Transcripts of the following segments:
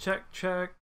Check, check.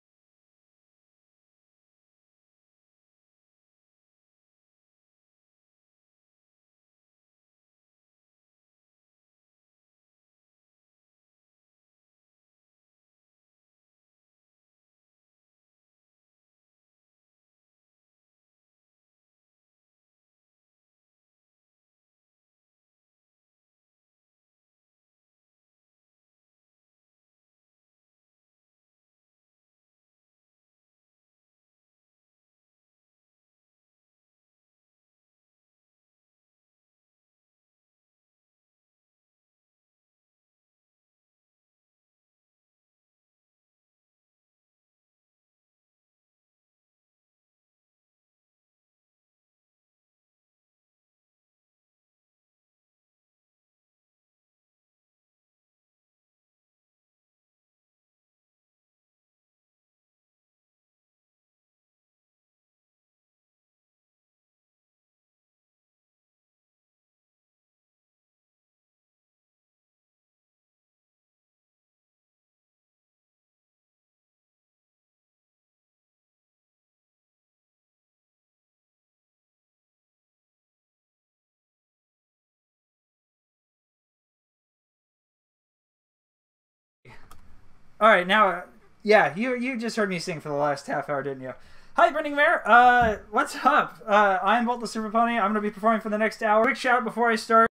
All right, now, yeah, you you just heard me sing for the last half hour, didn't you? Hi, Burning Mare. Uh, what's up? Uh, I'm Bolt the Super Pony. I'm going to be performing for the next hour. Quick shout before I start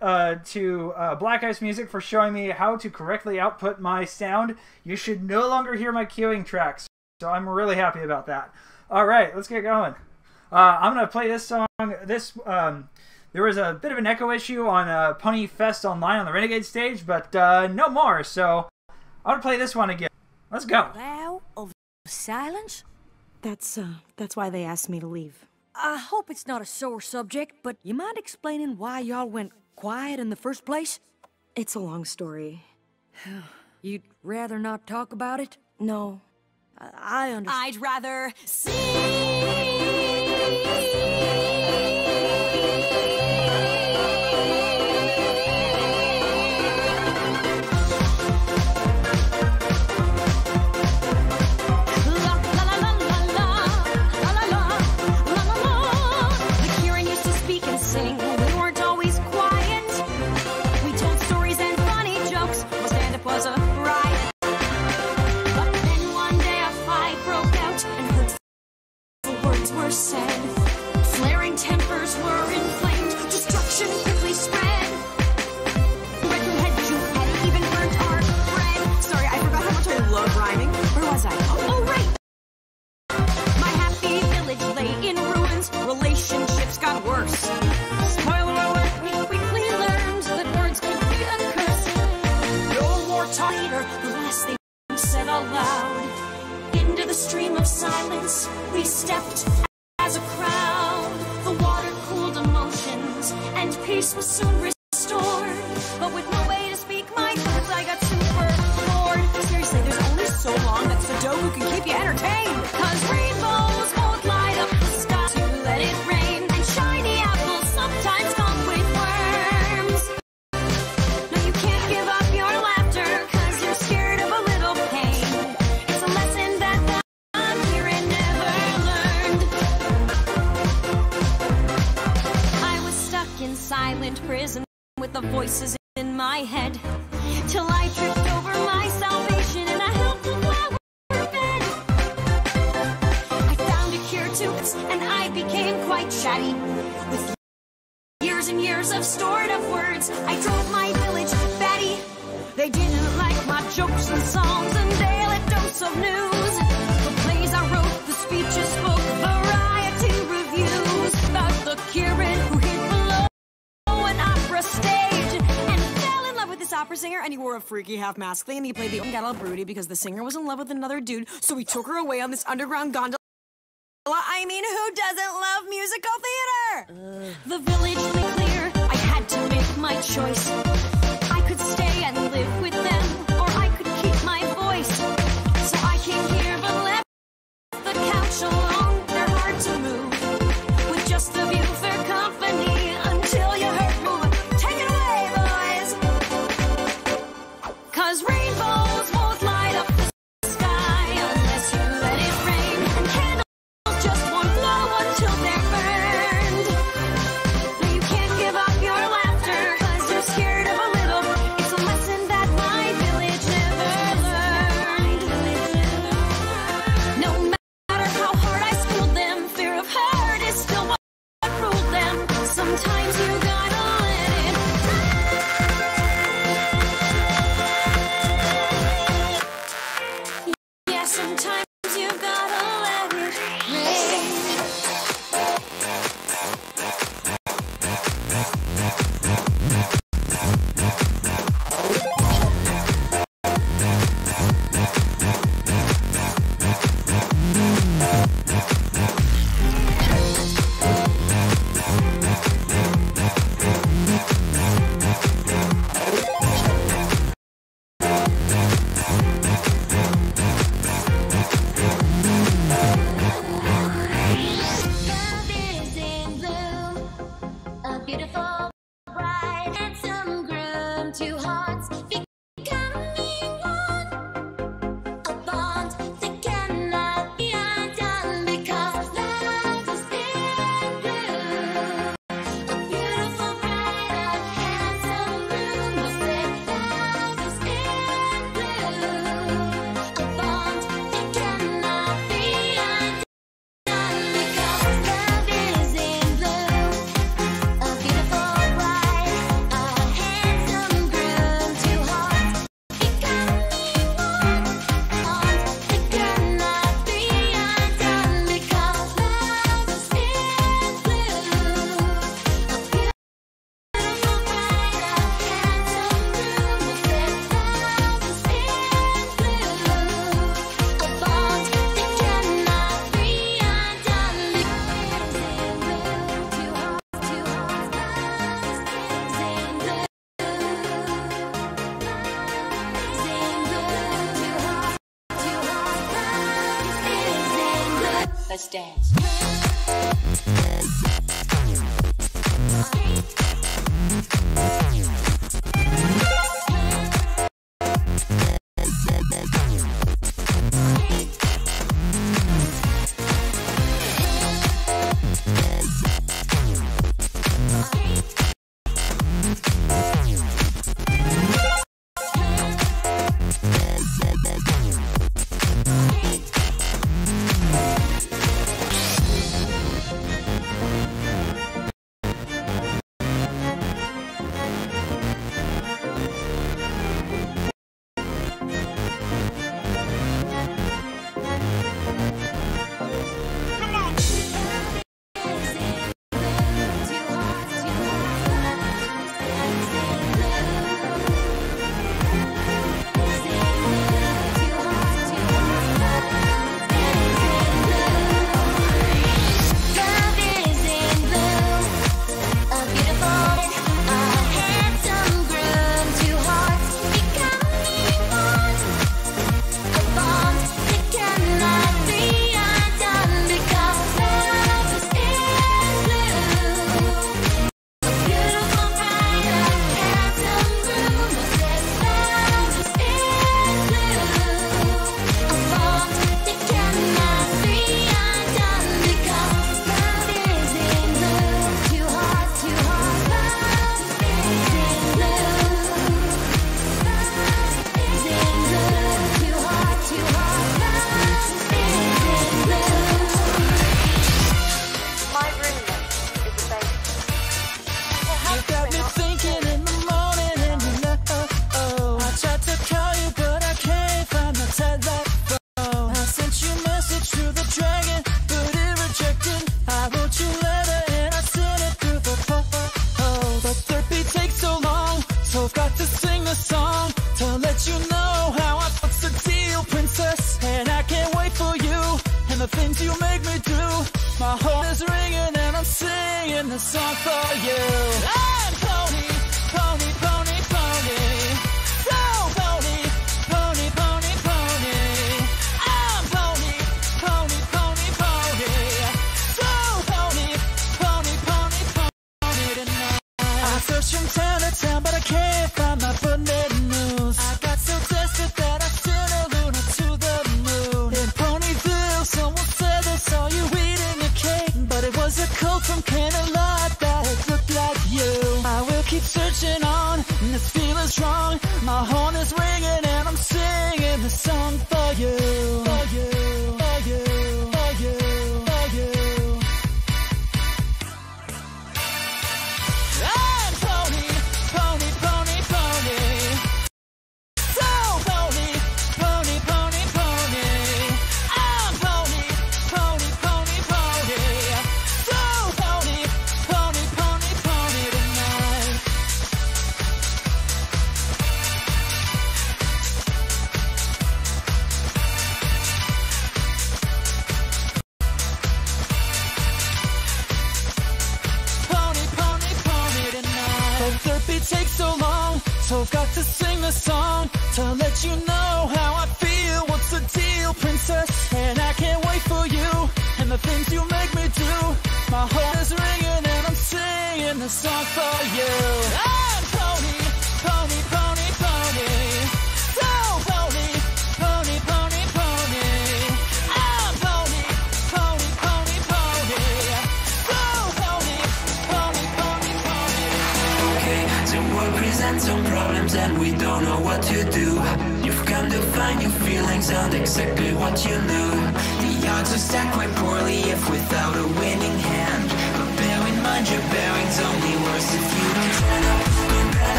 uh, to uh, Black Ice Music for showing me how to correctly output my sound. You should no longer hear my queuing tracks, so I'm really happy about that. All right, let's get going. Uh, I'm going to play this song. This um, there was a bit of an echo issue on uh, Pony Fest Online on the Renegade stage, but uh, no more. So I'm gonna play this one again. Let's go. Vow of silence? That's, uh, that's why they asked me to leave. I hope it's not a sore subject, but you mind explaining why y'all went quiet in the first place? It's a long story. You'd rather not talk about it? No. I, I understand. I'd rather see. Were said. Flaring tempers were inflamed. Destruction quickly spread. Head even burnt our. Sorry, I forgot how much I love rhyming. Where was I? Oh, right! My happy village lay in ruins. Relationships got worse. Spoiler alert, we quickly learned that words could be a curse. No more talker, the last they said aloud. Into the stream of silence, we stepped peace was soon restored. But with no way to speak my thoughts, I got super bored. Seriously, there's only so long that Sudoku can keep you entertained. Silent prison with the voices in my head. Till I tripped over my salvation in a helpful flower bed. I found a cure to it, and I became quite chatty. With years and years of stored up words, I drove my village batty. They didn't like my jokes and songs and daily dose of news. The plays I wrote, the speeches spoke, variety reviews about the curate who opera singer. And he wore a freaky half mask thing, and he played the all broody because the singer was in love with another dude. So he took her away on this underground gondola. I mean, who doesn't love musical theater? The village lay clear. I had to make my choice. I could stay and live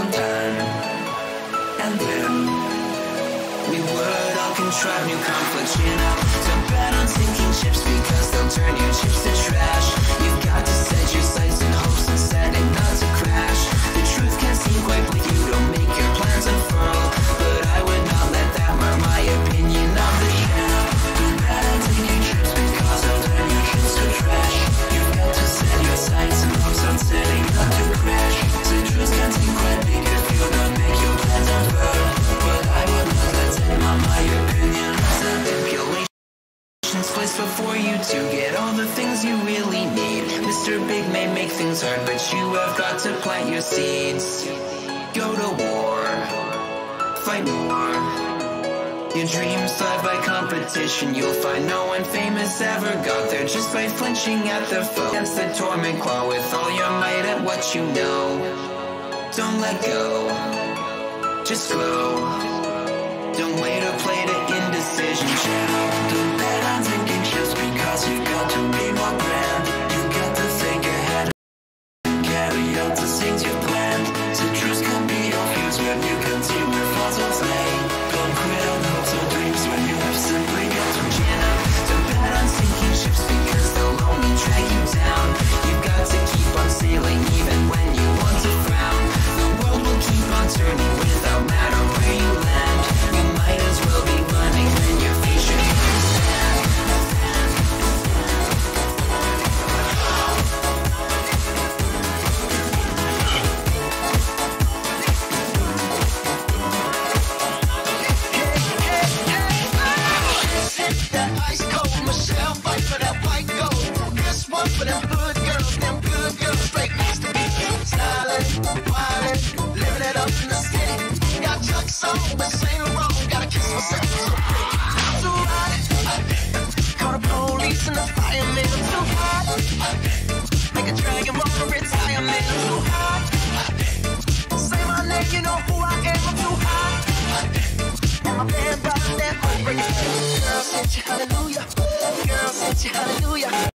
on time. And then we would all contrive new conflicts, you know. So bet on sinking ships because they'll turn your chips to trash. Your Big may make things hard, but you have got to plant your seeds. Go to war, fight more. Your dreams thrive by competition. You'll find no one famous ever got there just by flinching at the foe. Against the torment claw with all your might at what you know. Don't let go, just grow. Don't wait or play to indecision. Channel the bad odds just because you got to. hallelujah. Girl, set you hallelujah.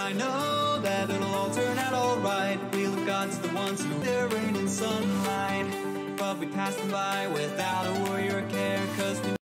I know that it'll all turn out alright. Wheel of God's the ones who their rain and sunlight. But we pass them by without a worry or a care, cause we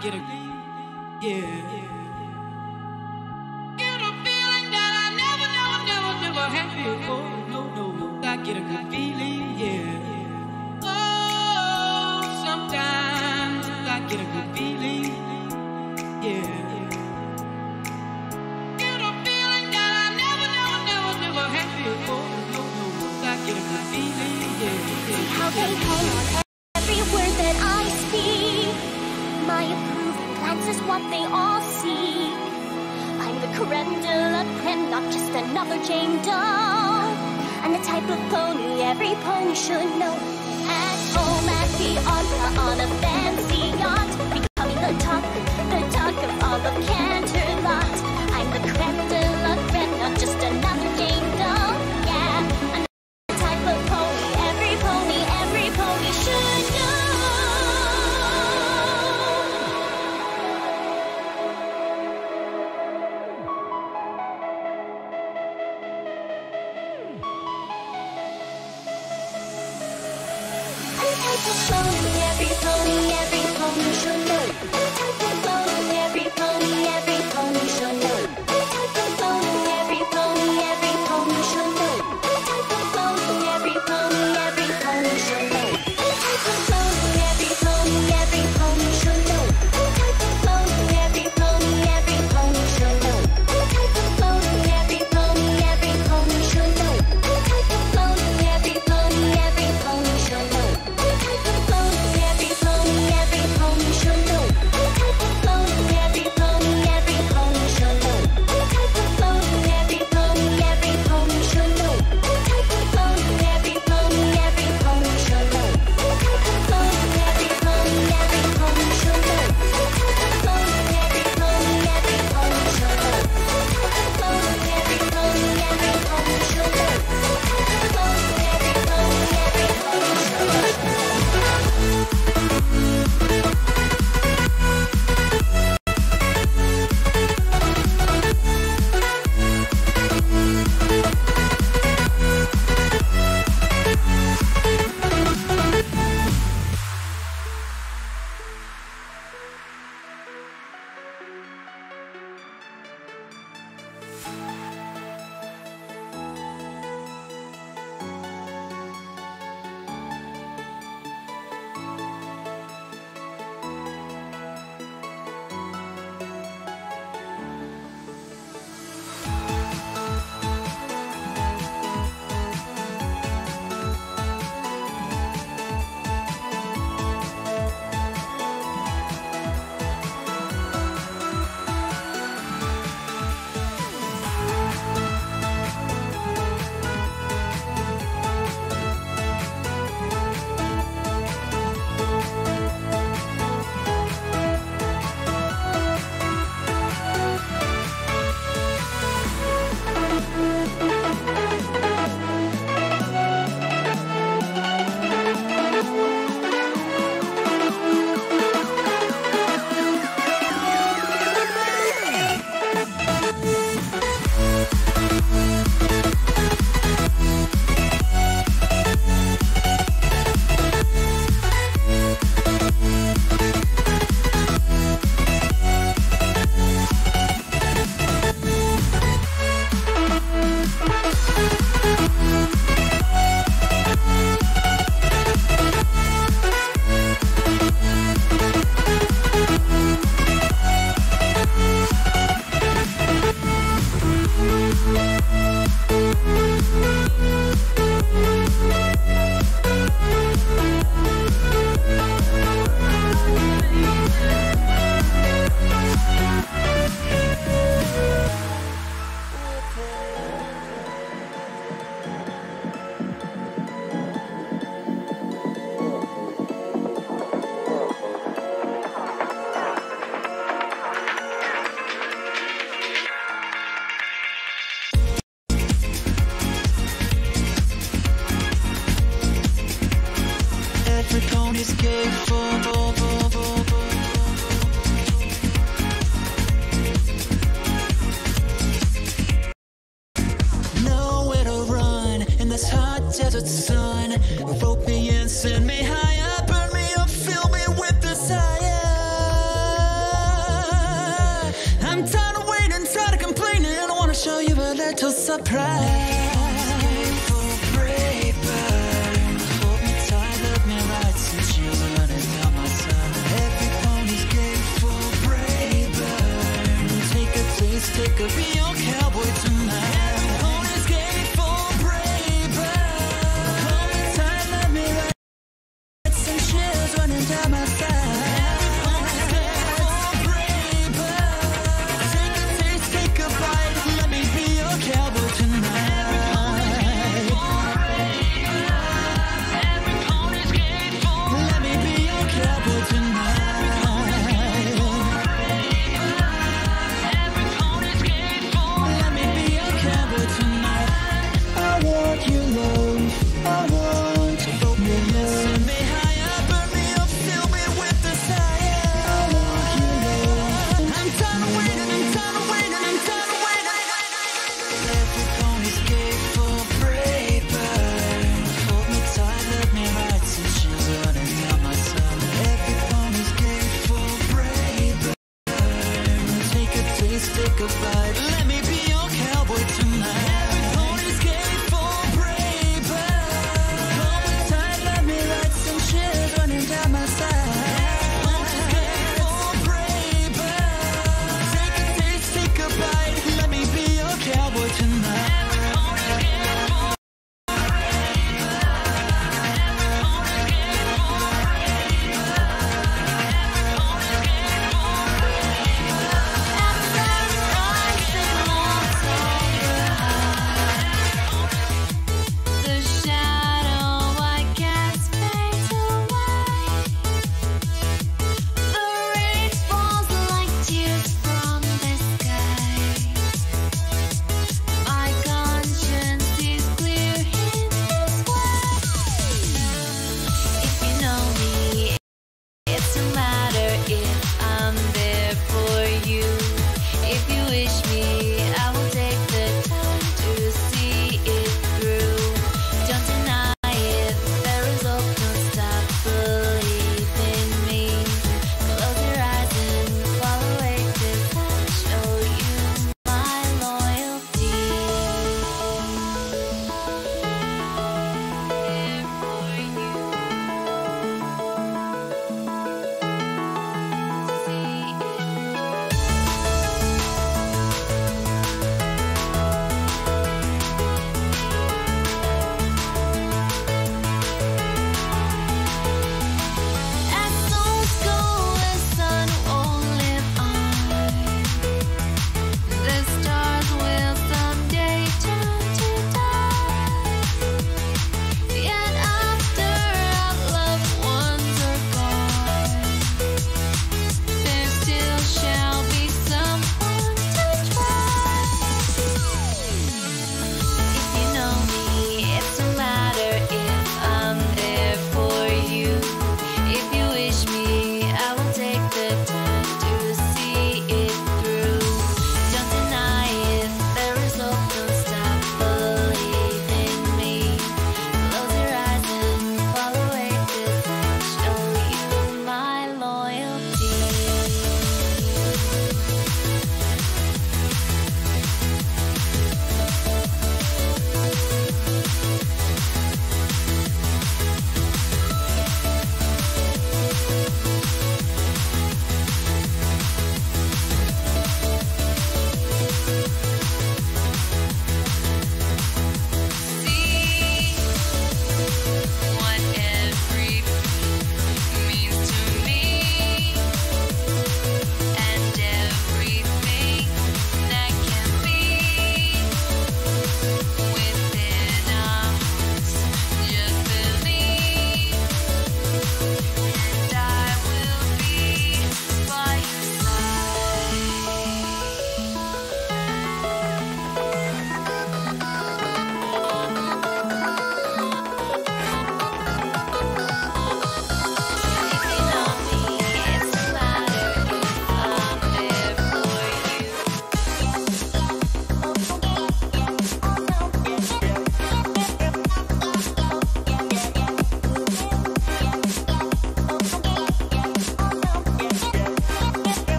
get a yeah. Get a feeling that I never, never, never, never had before. No, no, I get a good feeling. of a Jane Doe. The type of pony every pony should know. At home, at the opera, on a fancy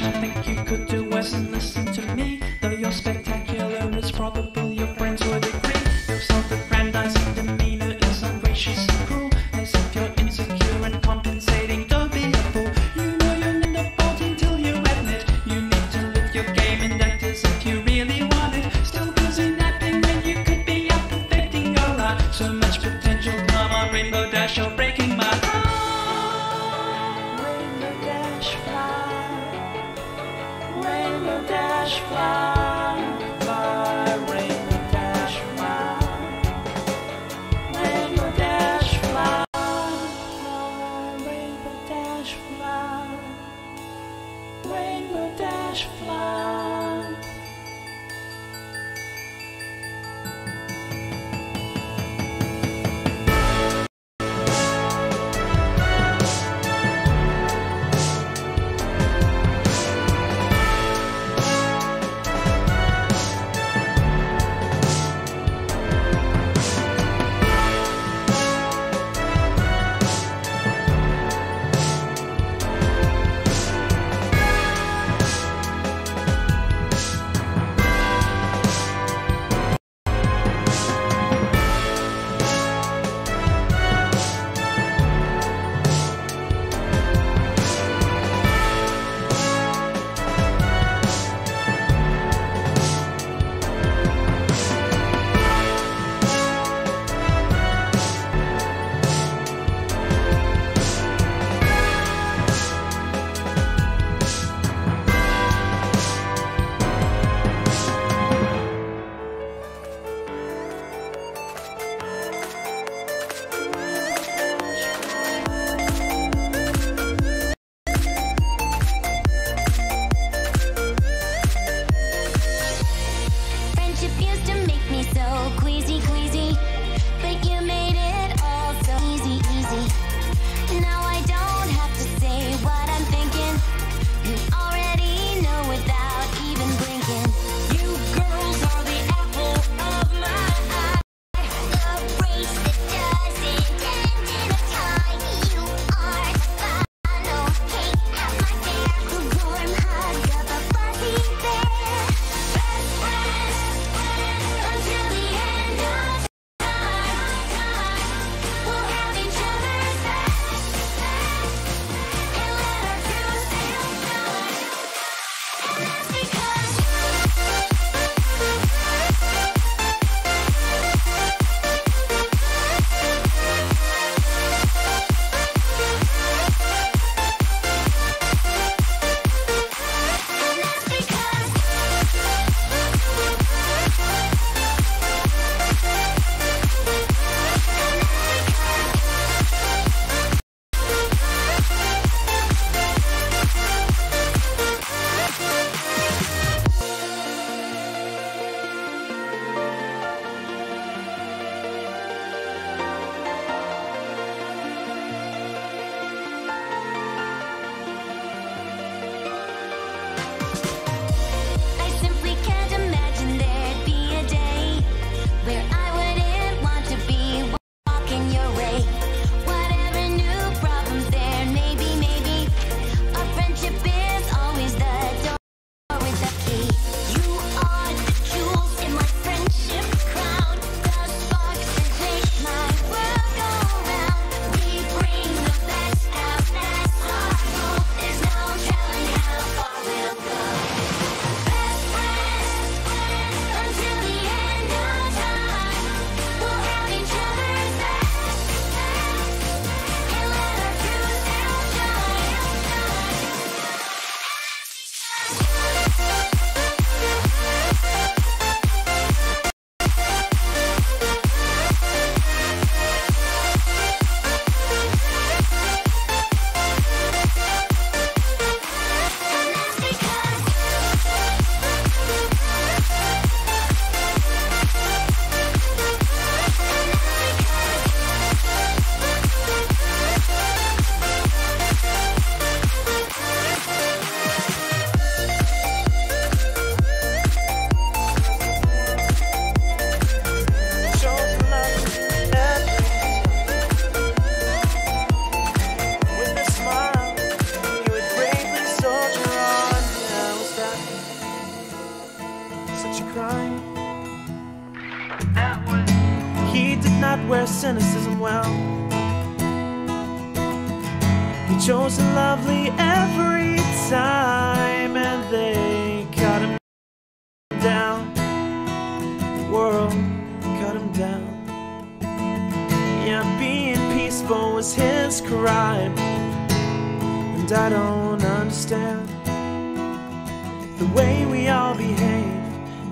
I you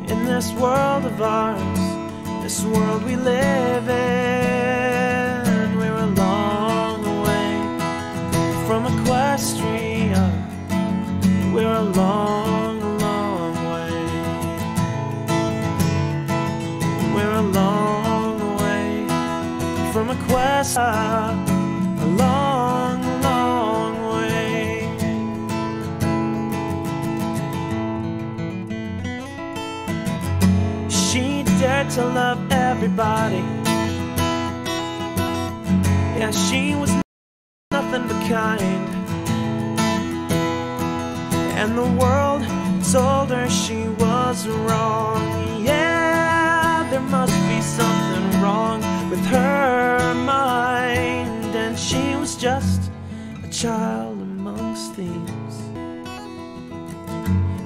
in this world of ours, this world we live in. We're a long way from Equestria, we're a long, long way. We're a long way from Equestria. To love everybody. Yeah, she was nothing but kind. And the world told her she was wrong. Yeah, there must be something wrong with her mind. And she was just a child amongst thieves.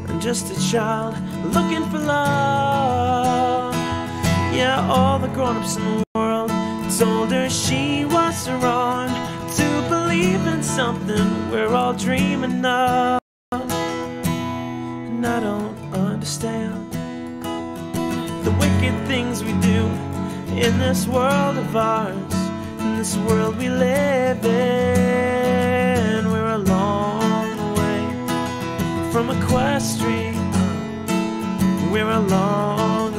And just a child looking for love. Yeah, all the grown ups in the world told her she was wrong to believe in something we're all dreaming of. And I don't understand the wicked things we do in this world of ours, in this world we live in. We're a long way from Equestria. We're a long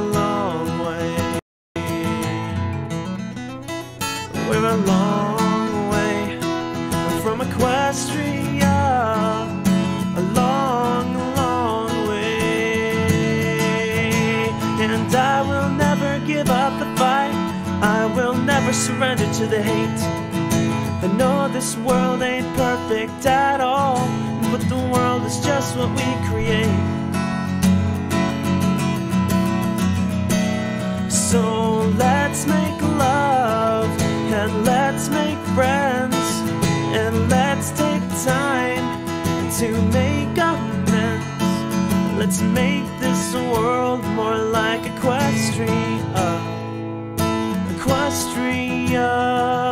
never surrender to the hate. I know this world ain't perfect at all, but the world is just what we create. So let's make love and let's make friends and let's take time to make amends. Let's make this world more like Equestria. Equestria.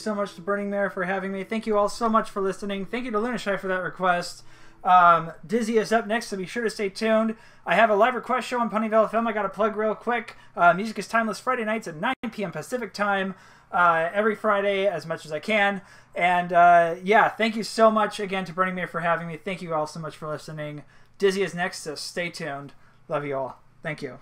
So much to Burning Mare for having me. Thank you all so much for listening. Thank you to Lunashy for that request. Um, Dizzy is up next, so be sure to stay tuned. I have a live request show on Ponyville FM. I got to plug real quick. Uh, Music is Timeless Friday nights at 9 p.m. Pacific time. Uh, every Friday, as much as I can. And uh, yeah, thank you so much again to Burning Mare for having me. Thank you all so much for listening. Dizzy is next, so stay tuned. Love you all. Thank you.